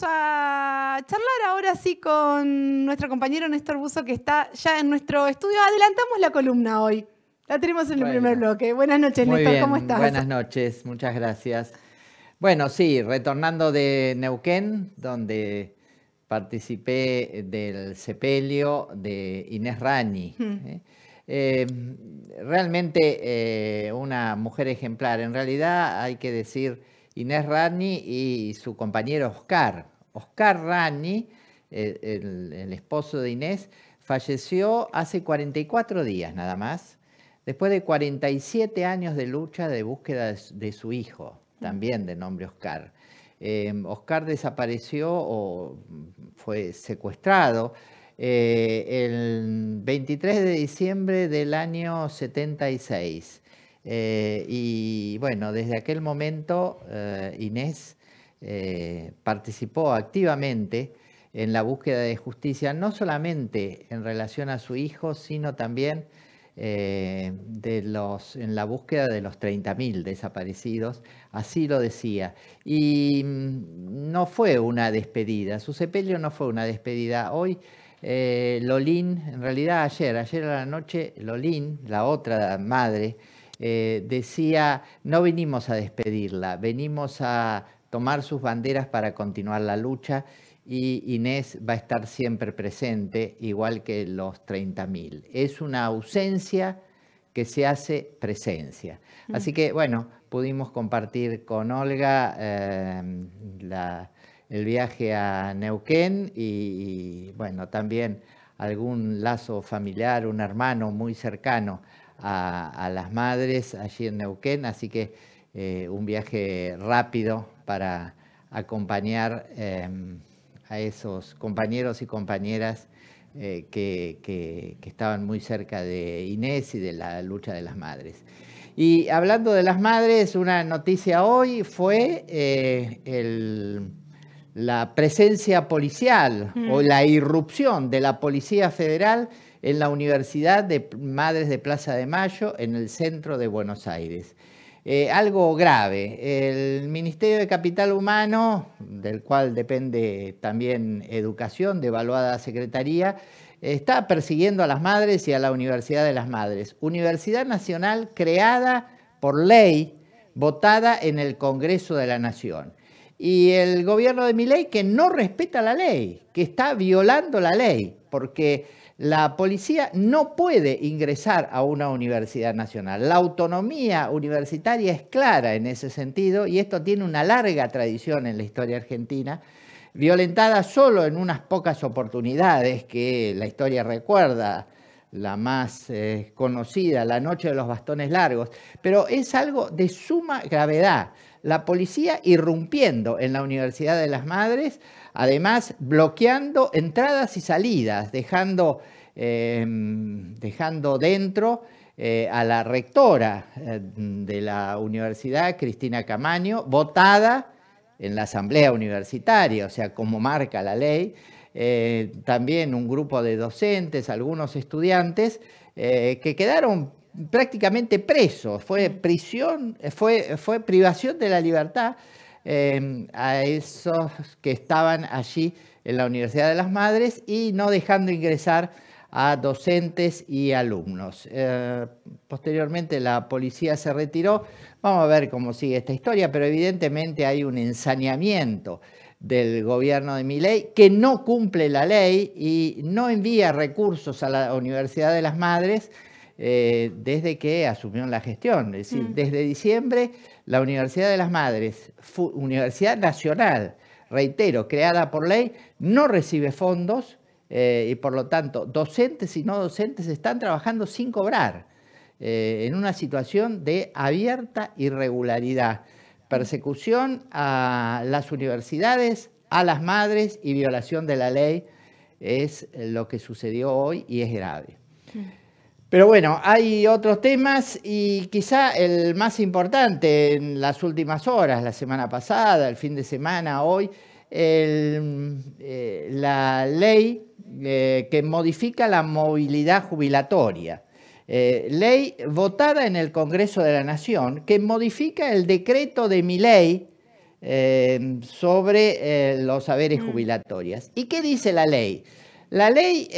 a charlar ahora sí con nuestro compañero Néstor Buzo, que está ya en nuestro estudio. Adelantamos la columna hoy. La tenemos en el primer bloque. Buenas noches, Néstor, ¿cómo estás? Buenas noches, muchas gracias. Bueno, sí, retornando de Neuquén, donde participé del sepelio de Inés Rani. Hmm. ¿eh? Eh, realmente eh, una mujer ejemplar. En realidad hay que decir Inés Rani y su compañero Oscar. Oscar Rani, el, esposo de Inés, falleció hace 44 días nada más, después de 47 años de lucha de búsqueda de, su hijo, también de nombre Oscar. Eh, Oscar desapareció o fue secuestrado eh, el 23 de diciembre del año 76. Eh, y bueno, desde aquel momento eh, Inés eh, participó activamente en la búsqueda de justicia, no solamente en relación a su hijo, sino también de los, en la búsqueda de los 30.000 desaparecidos, así lo decía. Y mm, no fue una despedida, su sepelio no fue una despedida. Hoy Lolín, en realidad ayer, ayer a la noche, Lolín, la otra madre, eh, decía, no venimos a despedirla, venimos a tomar sus banderas para continuar la lucha y Inés va a estar siempre presente, igual que los 30.000. Es una ausencia que se hace presencia. Mm. Así que, bueno, pudimos compartir con Olga eh, el viaje a Neuquén y, bueno, también algún lazo familiar, un hermano muy cercano a, las madres allí en Neuquén, así que eh, un viaje rápido para acompañar em, a esos compañeros y compañeras eh, que, estaban muy cerca de Inés y de la lucha de las madres. Y hablando de las madres, una noticia hoy fue eh, la presencia policial o mm. la irrupción de la Policía Federal en la Universidad de Madres de Plaza de Mayo, en el centro de Buenos Aires. Eh, algo grave. El Ministerio de Capital Humano, del cual depende también educación, de evaluada secretaría, está persiguiendo a las madres y a la Universidad de las Madres. Universidad Nacional creada por ley, votada en el Congreso de la Nación. Y el gobierno de Miley que no respeta la ley, que está violando la ley, porque la policía no puede ingresar a una universidad nacional. La autonomía universitaria es clara en ese sentido y esto tiene una larga tradición en la historia argentina, violentada solo en unas pocas oportunidades que la historia recuerda, la más eh, conocida, la noche de los bastones largos, pero es algo de suma gravedad. La policía irrumpiendo en la Universidad de las Madres, además bloqueando entradas y salidas, dejando, em, dejando dentro eh, a la rectora eh, de la universidad, Cristina Camaño, votada en la asamblea universitaria, o sea, como marca la ley, eh, también un grupo de docentes, algunos estudiantes, que quedaron prácticamente presos, fue prisión, fue, fue privación de la libertad Em, a esos que estaban allí en la Universidad de las Madres y no dejando ingresar a docentes y alumnos. Eh, posteriormente la policía se retiró. Vamos a ver cómo sigue esta historia, pero evidentemente hay un ensañamiento del gobierno de Miley que no cumple la ley y no envía recursos a la Universidad de las Madres eh, desde que asumió la gestión. Es decir, mm. desde diciembre la Universidad de las Madres, Universidad Nacional, reitero, creada por ley, no recibe fondos eh, y por lo tanto docentes y no docentes están trabajando sin cobrar eh, en una situación de abierta irregularidad, persecución a las universidades, a las madres y violación de la ley es lo que sucedió hoy y es grave. Pero bueno, hay otros temas y quizá el más importante en las últimas horas, la semana pasada, el fin de semana, hoy, eh, la ley eh, que modifica la movilidad jubilatoria. Eh, ley votada en el Congreso de la Nación que modifica el decreto de mi ley sobre los saberes mm. jubilatorios. ¿Y qué dice la ley? La ley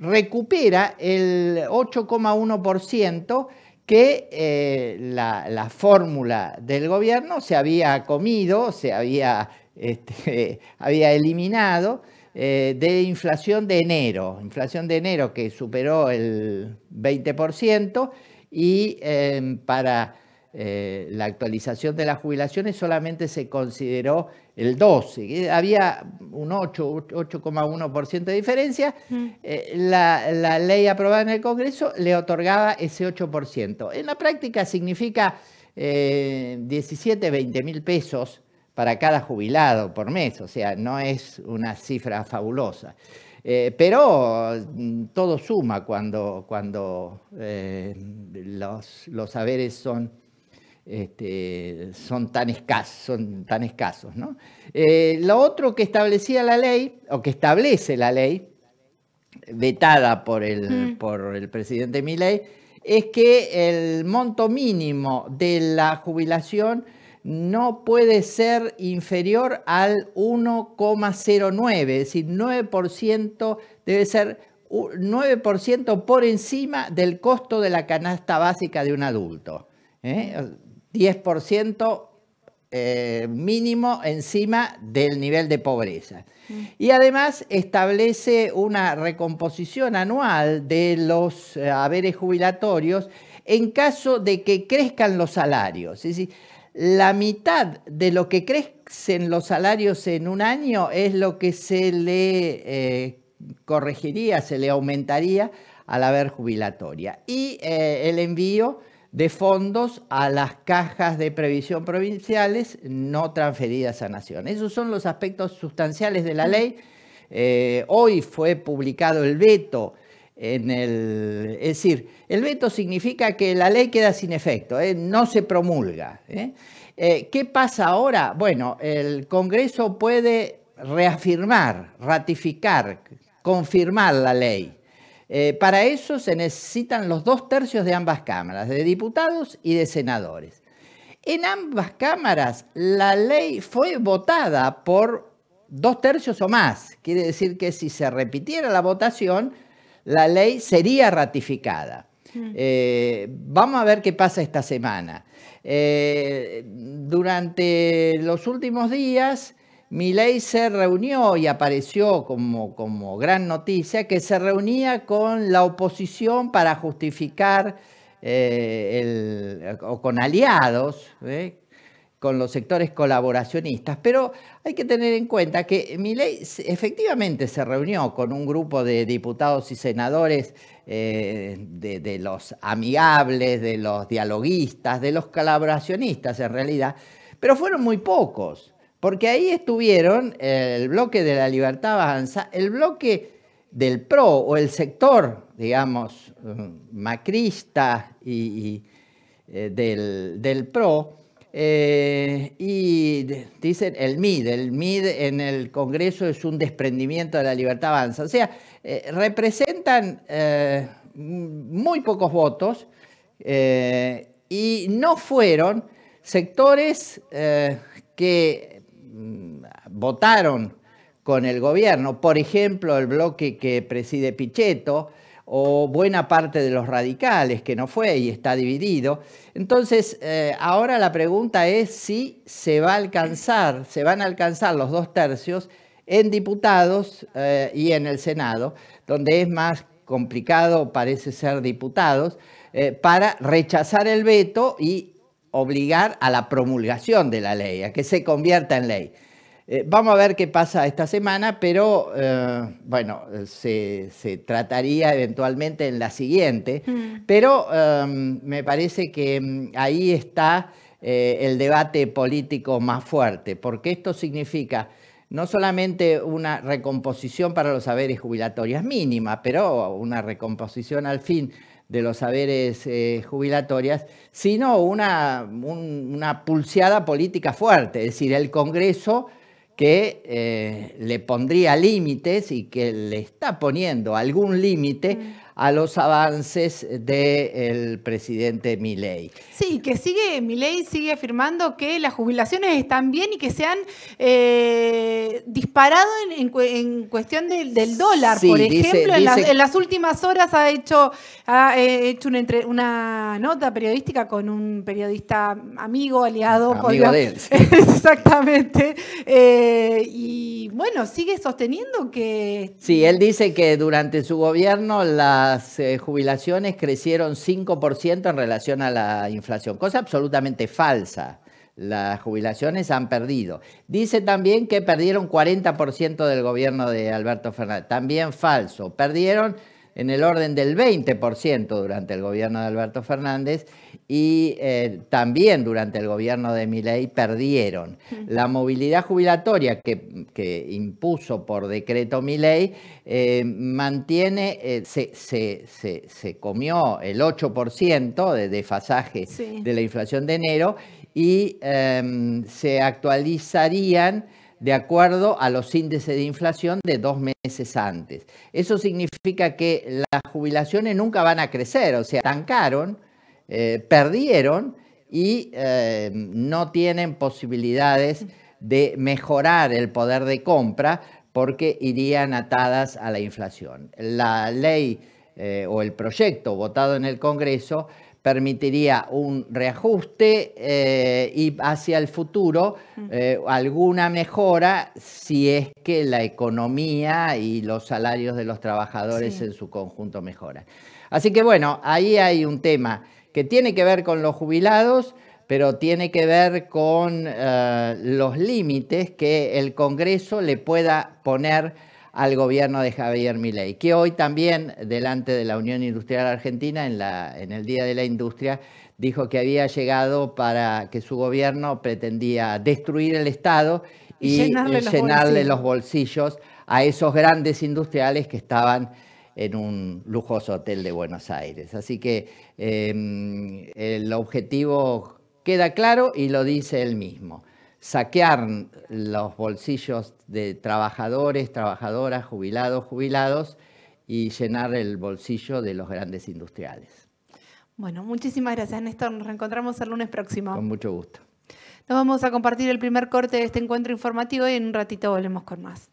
recupera el 8,1% que eh, la, fórmula del gobierno se había comido, se había, este, había eliminado eh, de inflación de enero, inflación de enero que superó el 20% y em, para eh, la actualización de las jubilaciones solamente se consideró el 12, había un 8, 8,1% de diferencia, mm. eh, la, ley aprobada en el Congreso le otorgaba ese 8%. En la práctica significa 17, eh, 20 mil pesos para cada jubilado por mes, o sea, no es una cifra fabulosa. pero mm, todo suma cuando, cuando los, los saberes son este, son, tan escasos, son tan escasos. ¿no? Eh, lo otro que establecía la ley, o que establece la ley, vetada por el, mm. por el presidente Milei, es que el monto mínimo de la jubilación no puede ser inferior al 1,09, es decir, 9% debe ser 9% por encima del costo de la canasta básica de un adulto. ¿eh? 10% eh, mínimo encima del nivel de pobreza. Y además establece una recomposición anual de los eh, haberes jubilatorios en caso de que crezcan los salarios. Es decir, la mitad de lo que crecen los salarios en un año es lo que se le eh, corregiría, se le aumentaría al haber jubilatoria. Y el envío de fondos a las cajas de previsión provinciales no transferidas a Nación. Esos son los aspectos sustanciales de la ley. Eh, hoy fue publicado el veto en el... Es decir, el veto significa que la ley queda sin efecto, ¿eh? no se promulga. ¿eh? ¿Qué pasa ahora? Bueno, el Congreso puede reafirmar, ratificar, confirmar la ley. Eh, para eso se necesitan los dos tercios de ambas cámaras, de diputados y de senadores. En ambas cámaras la ley fue votada por dos tercios o más. Quiere decir que si se repitiera la votación, la ley sería ratificada. Mm. Eh, vamos a ver qué pasa esta semana. Eh, durante los últimos días Milei se reunió y apareció como, como gran noticia que se reunía con la oposición para justificar eh, o con aliados. Con los sectores colaboracionistas, pero hay que tener en cuenta que Milei efectivamente se reunió con un grupo de diputados y senadores eh, de, los amigables, de los dialoguistas, de los colaboracionistas en realidad, pero fueron muy pocos. Porque ahí estuvieron el bloque de la libertad avanza, el bloque del PRO o el sector, digamos, macrista y, eh, del, PRO, eh, y dicen el MID, el MID en el Congreso es un desprendimiento de la libertad avanza. O sea, eh, representan muy pocos votos y no fueron sectores que Mm, votaron con el gobierno, por ejemplo, el bloque que preside Pichetto, o buena parte de los radicales, que no fue y está dividido. Entonces, eh, ahora la pregunta es si se va a alcanzar, se van a alcanzar los dos tercios en diputados eh, y en el Senado, donde es más complicado, parece ser diputados, eh, para rechazar el veto y obligar a la promulgación de la ley, a que se convierta en ley. Eh, vamos a ver qué pasa esta semana, pero eh, bueno, se, trataría eventualmente en la siguiente, mm. pero em, me parece que mm, ahí está eh, el debate político más fuerte, porque esto significa no solamente una recomposición para los saberes jubilatorios mínima, pero una recomposición al fin de los saberes eh, jubilatorias, sino una, una, pulseada política fuerte, es decir, el Congreso que eh, le pondría límites y que le está poniendo algún límite mm. A los avances del presidente Milei. Sí, que sigue, Milei sigue afirmando que las jubilaciones están bien y que se han eh, disparado en, cuestión del dólar. Por ejemplo, en, las últimas horas ha hecho, ha eh, hecho una, una, nota periodística con un periodista amigo, aliado. Amigo de él. Exactamente. Eh, y bueno, sigue sosteniendo que... Sí, él dice que durante su gobierno la las eh, jubilaciones crecieron 5% en relación a la inflación, cosa absolutamente falsa. Las jubilaciones han perdido. Dice también que perdieron 40% del gobierno de Alberto Fernández. También falso. Perdieron en el orden del 20% durante el gobierno de Alberto Fernández y eh, también durante el gobierno de Milei perdieron. La movilidad jubilatoria que, impuso por decreto Milei eh, mantiene, eh, se, comió el 8% de desfasaje de la inflación de enero y em, se actualizarían de acuerdo a los índices de inflación de dos meses antes. Eso significa que las jubilaciones nunca van a crecer, o sea, estancaron, eh, perdieron y eh, no tienen posibilidades de mejorar el poder de compra porque irían atadas a la inflación. La ley eh, o el proyecto votado en el Congreso permitiría un reajuste eh, y hacia el futuro mm. eh, alguna mejora si es que la economía y los salarios de los trabajadores en su conjunto mejoran. Así que bueno, ahí hay un tema que tiene que ver con los jubilados, pero tiene que ver con eh, los límites que el Congreso le pueda poner al gobierno de Javier Milei, que hoy también, delante de la Unión Industrial Argentina, en, la, en el Día de la Industria, dijo que había llegado para que su gobierno pretendía destruir el Estado y, llenarle, los, bolsillos. a esos grandes industriales que estaban en un lujoso hotel de Buenos Aires. Así que em, el objetivo queda claro y lo dice él mismo saquear los bolsillos de trabajadores, trabajadoras, jubilados, jubilados y llenar el bolsillo de los grandes industriales. Bueno, muchísimas gracias Néstor. Nos reencontramos el lunes próximo. Con mucho gusto. Nos vamos a compartir el primer corte de este encuentro informativo y en un ratito volvemos con más.